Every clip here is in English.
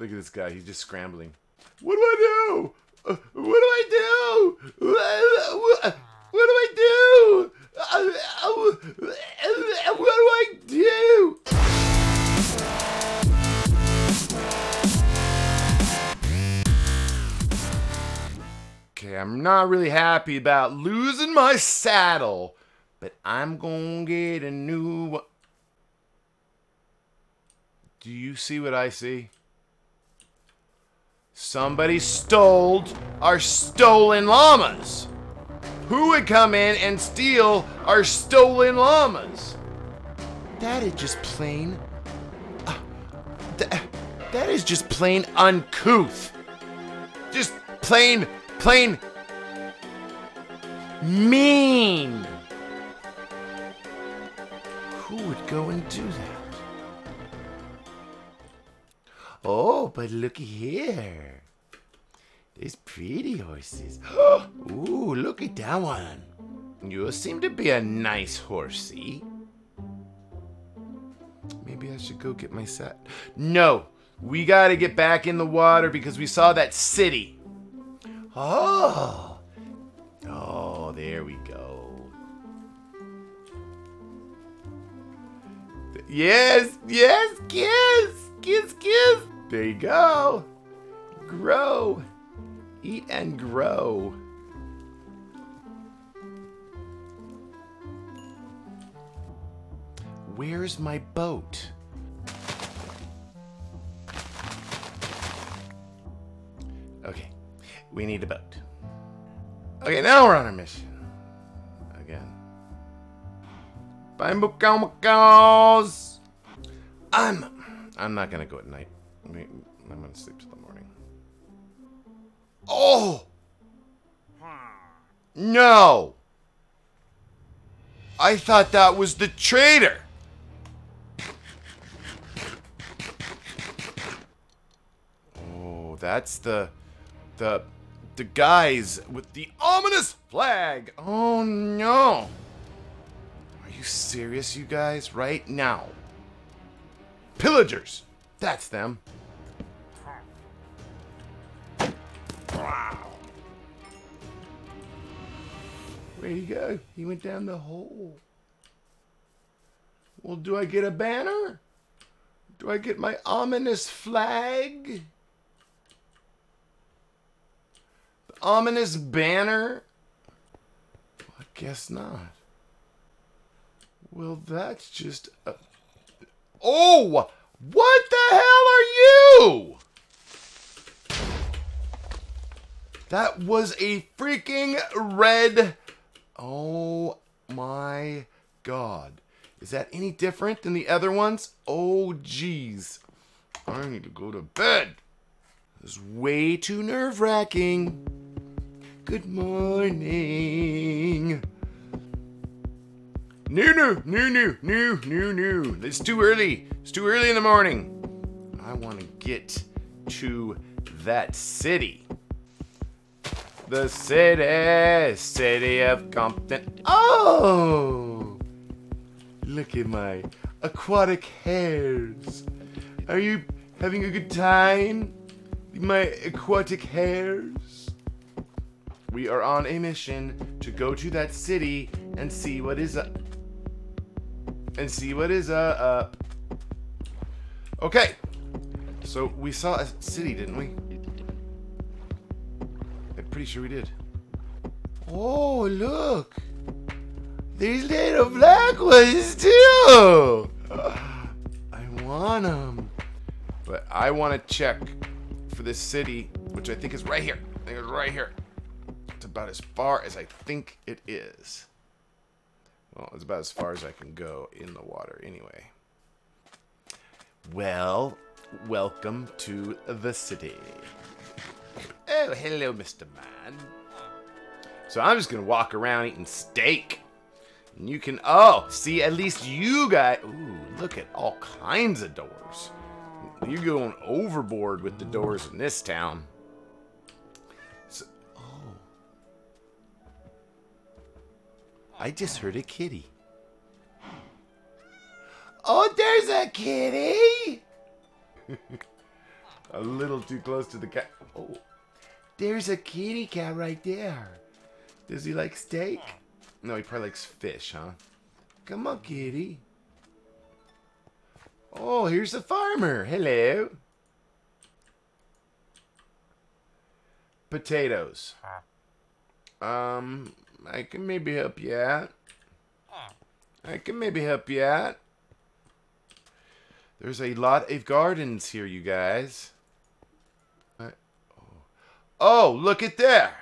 Look at this guy. He's just scrambling. What do I do? Uh, what do I do? What, do I do? What do I do? Okay, I'm not really happy about losing my saddle, but I'm gonna get a new one. Do you see what I see? Somebody stole our stolen llamas. Who would come in and steal our stolen llamas? That is just plain. uh, tha- that is just plain uncouth. Just plain, plain mean. Who would go and do that? Oh, but looky here. These pretty horses. Ooh, look at that one. You seem to be a nice horsey. Maybe I should go get my set. No, we gotta get back in the water because we saw that city. Oh. Oh, there we go. Yes, yes, kiss, kiss, kiss. There you go. Grow. Eat and grow. Where's my boat? Okay, we need a boat. Okay, now we're on our mission. Again. Bye, Mukamakos! I'm I'm not gonna go at night. I'm gonna sleep till the morning. Oh! No! I thought that was the traitor! Oh, that's the the the guys with the ominous flag. Oh no. Are you serious, you guys? Right now. Pillagers. That's them. Where'd he go? He went down the hole. Well, do I get a banner? Do I get my ominous flag? The ominous banner? I guess not. Well, that's just a... Oh! What the hell are you? That was a freaking red. Oh my god. Is that any different than the other ones? Oh jeez. I need to go to bed. This is way too nerve wracking. Good morning. No, no, no, no, no, no, no. It's too early. It's too early in the morning. I want to get to that city. The city, city of Compton. Oh! Look at my aquatic hares. Are you having a good time? My aquatic hares? We are on a mission to go to that city and see what is up. And see what is up. Okay. So we saw a city, didn't we? Pretty sure we did. Oh, look. These little black ones too. I want them. But I want to check for this city, which I think is right here. I think it's right here. It's about as far as I think it is. Well, it's about as far as I can go in the water anyway. Well, welcome to the city. Hello, Mr. Man. So I'm just gonna walk around eating steak. And you can, oh, see, at least you guys, ooh, look at all kinds of doors. You're going overboard with the doors in this town. So, oh. I just heard a kitty. Oh, there's a kitty! A little too close to the cat. Oh, there's a kitty cat right there. Does he like steak? No, he probably likes fish, huh? Come on, kitty. Oh, here's the farmer. Hello. Potatoes. Um, I can maybe help you out. I can maybe help you out. There's a lot of gardens here, you guys. Oh. look at there.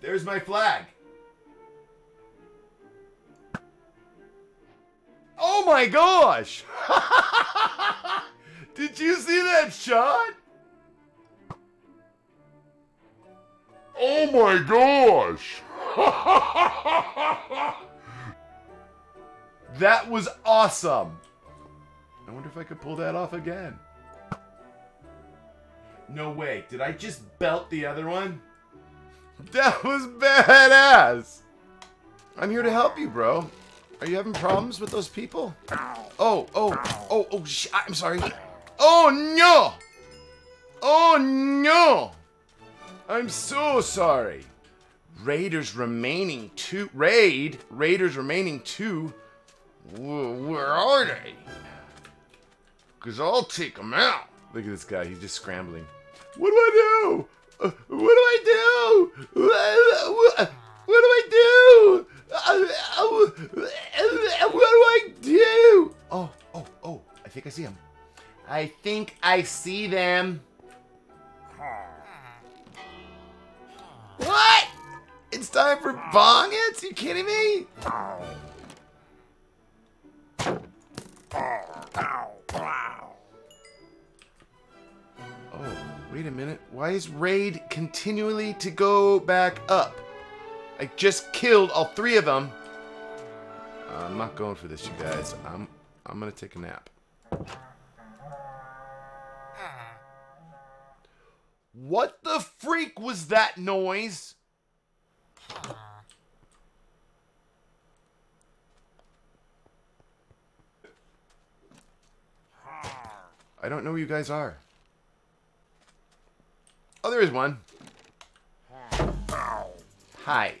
There's my flag. Oh my gosh! Did you see that shot? Oh my gosh! that was awesome. I wonder if I could pull that off again. No way. Did I just belt the other one? That was badass. I'm here to help you, bro. Are you having problems with those people? Oh, oh, oh, oh, sh I'm sorry. Oh, no! Oh, no! I'm so sorry. Raiders remaining two. Raid? Raiders remaining two? Where are they? Because I'll take them out. Look at this guy. He's just scrambling. What do I do? Uh, what do I do? What, do I do? What do I do? Oh, oh, oh. I think I see him. I think I see them. What? It's time for bong hits? You kidding me? Oh, wait a minute. Why is raid continually to go back up? I just killed all three of them. Uh, I'm not going for this, you guys. I'm I'm gonna take a nap. What the freak was that noise? I don't know where you guys are. Oh, there is one. Hi.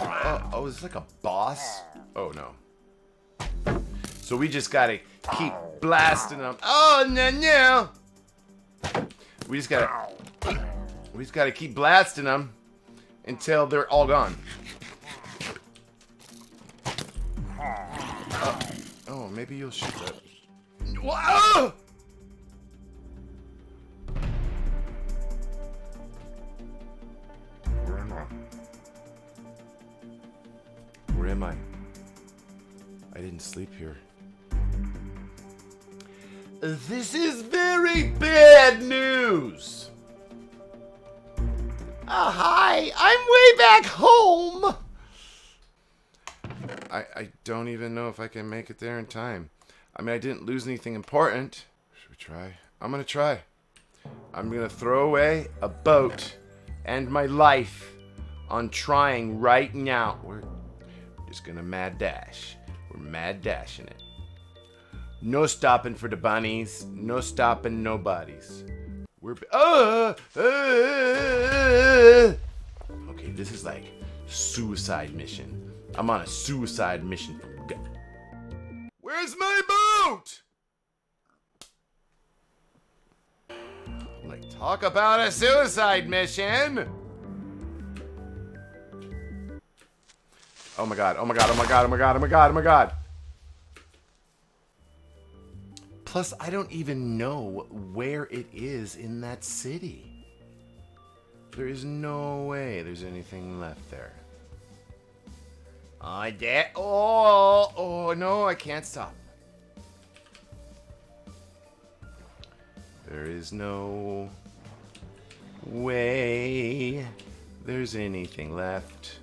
Oh, oh, is this like a boss? Oh, no. So we just gotta keep blasting them. Oh, no, no. We just gotta... We just gotta keep blasting them until they're all gone. Oh, maybe you'll shoot that. Whoa! Where am I? Where am I? I didn't sleep here. This is very bad news! Uh, hi, I'm way back home! I, I don't even know if I can make it there in time. I mean, I didn't lose anything important. Should we try? I'm gonna try. I'm gonna throw away a boat and my life on trying right now. We're just gonna mad dash. We're mad dashing it. No stopping for the bunnies. No stopping nobodies. We're uh, uh, uh, okay. This is like suicide mission. I'm on a suicide mission from God. Where's my boat? Like talk about a suicide mission. Oh my god! Oh my god! Oh my god! Oh my god! Oh my god! Oh my god! Plus, I don't even know where it is in that city. There is no way there's anything left there. I did. Oh, oh no, I can't stop. There is no way there's anything left.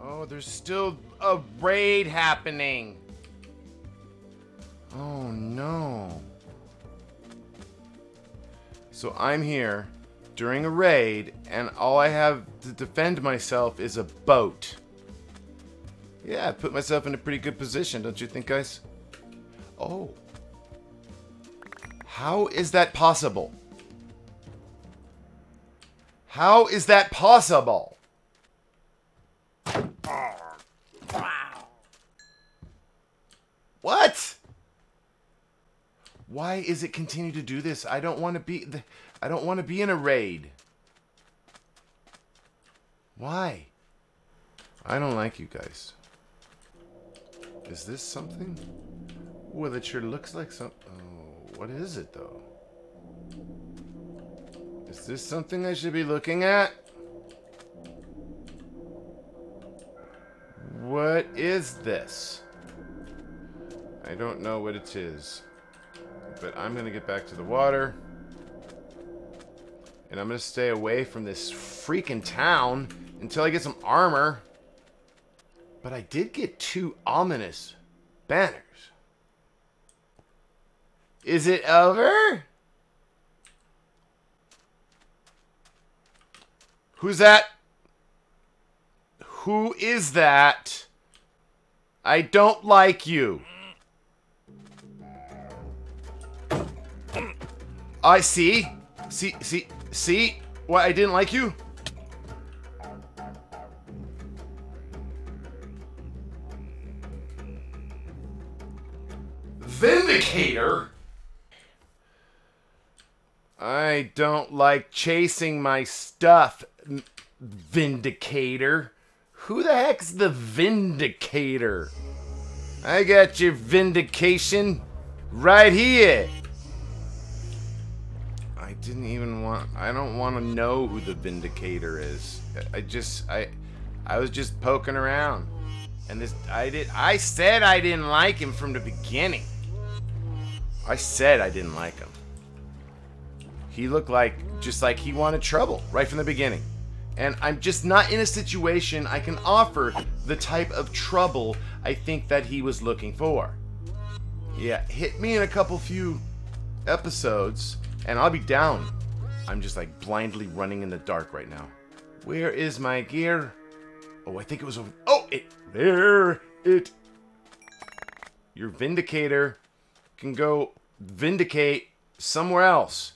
Oh, there's still a raid happening. Oh no. So I'm here during a raid, and all I have to defend myself is a boat. Yeah, I put myself in a pretty good position, don't you think, guys? Oh. How is that possible? How is that possible? What? Why is it continue to do this? I don't want to be I don't want to be in a raid. Why? I don't like you guys. Is this something? Well, it sure looks like some. Oh, what is it though? Is this something I should be looking at? What is this? I don't know what it is. But I'm going to get back to the water. And I'm going to stay away from this freaking town until I get some armor. But I did get two ominous banners. Is it over? Who's that? Who is that? I don't like you. I see. See, see, see? Why I didn't like you? Vindicator? I don't like chasing my stuff, Vindicator. Who the heck's the Vindicator? I got your vindication right here. Didn't even want I don't want to know who the Vindicator is. I just I I was just poking around. And this I did I said I didn't like him from the beginning. I said I didn't like him. He looked like just like he wanted trouble right from the beginning. And I'm just not in a situation I can offer the type of trouble I think that he was looking for. Yeah, hit me in a couple few episodes and I'll be down. I'm just like blindly running in the dark right now. Where is my gear? Oh, I think it was over. Oh, it. There it. Your Vindicator can go vindicate somewhere else.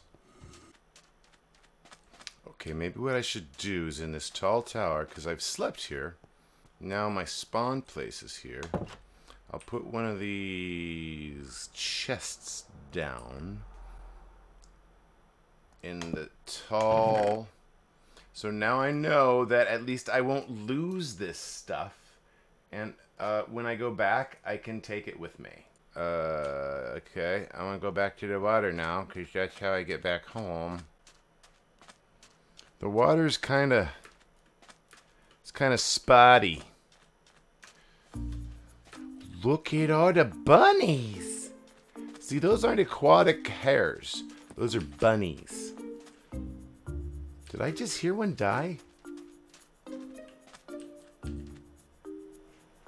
Okay, maybe what I should do is in this tall tower, because I've slept here. Now my spawn place is here. I'll put one of these chests down in the tall. So now I know that at least I won't lose this stuff. And uh, when I go back, I can take it with me. Uh, okay, I'm gonna go back to the water now, because that's how I get back home. The water's kind of... It's kind of spotty. Look at all the bunnies! See, those aren't aquatic hares. Those are bunnies. Did I just hear one die?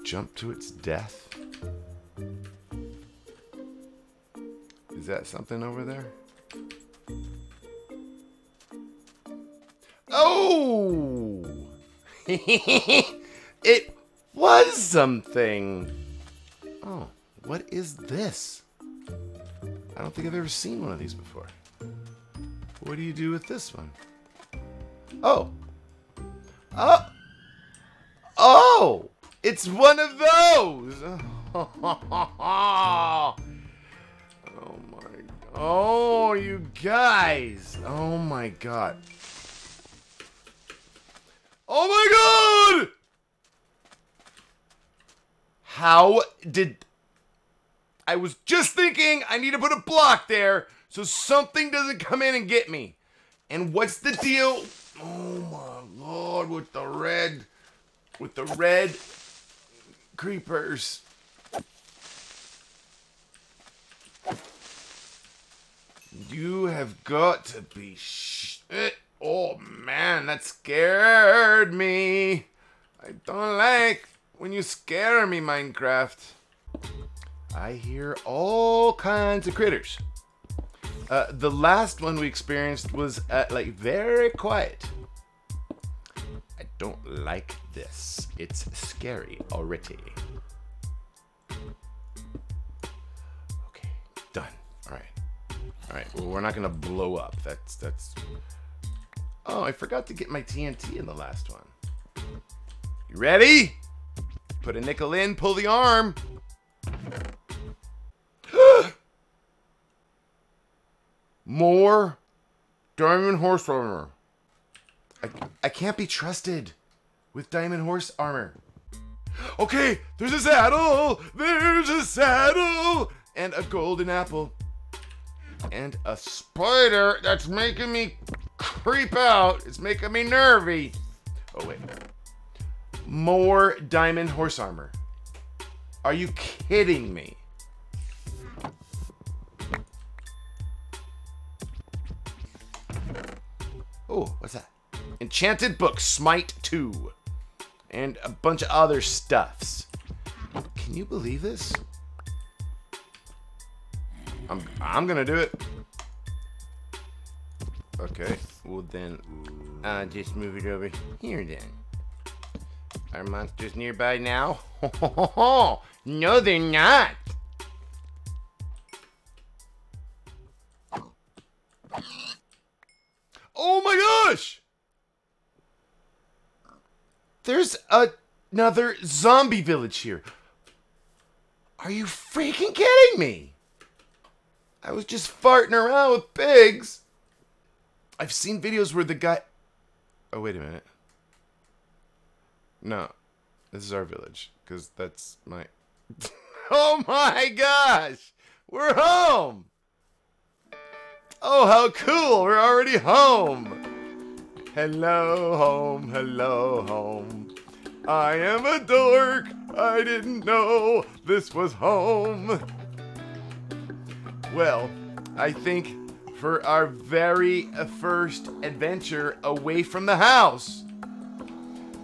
Jump to its death? Is that something over there? Oh! it was something. Oh, what is this? I don't think I've ever seen one of these before. What do you do with this one? Oh. Oh. Oh! It's one of those! Oh my. Oh, you guys! Oh my god. Oh my god! How did... I was just thinking I need to put a block there so something doesn't come in and get me. And what's the deal? Oh my lord, with the red... With the red creepers. You have got to be shit. Oh man, that scared me. I don't like when you scare me, Minecraft. I hear all kinds of critters. Uh, the last one we experienced was uh, like very quiet. I don't like this. It's scary already. Okay, done. All right, all right. Well, we're not gonna blow up. That's that's. Oh, I forgot to get my TNT in the last one. You ready? Put a nickel in. Pull the arm. More diamond horse armor. I, I can't be trusted with diamond horse armor. Okay, there's a saddle. There's a saddle and a golden apple and a spider that's making me creep out. It's making me nervy. Oh wait. More diamond horse armor. Are you kidding me? What's that? Enchanted Book, Smite 2. And a bunch of other stuffs. Can you believe this? I'm I'm gonna do it. Okay, well then, uh, just move it over here then. Are monsters nearby now? no, they're not. My gosh! There's another zombie village here. Are you freaking kidding me? I was just farting around with pigs. I've seen videos where the guy. Oh, wait a minute. No, this is our village, because that's my. oh my gosh! We're home! Oh, how cool! We're already home! Hello, home, hello, home. I am a dork. I didn't know this was home. Well, I think for our very first adventure away from the house,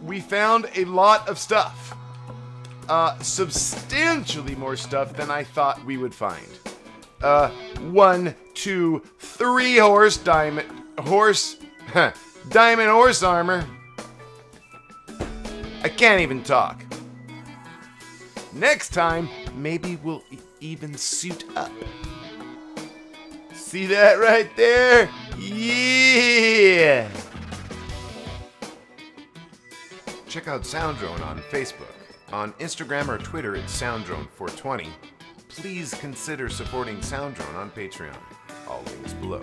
we found a lot of stuff. Uh, substantially more stuff than I thought we would find. Uh, one, two, three horse diamond, horse, diamond horse armor. I can't even talk. Next time, maybe we'll even suit up. See that right there? Yeah! Check out Soundrone on Facebook. On Instagram or Twitter, it's Soundrone420. Please consider supporting Soundrone on Patreon. All links below.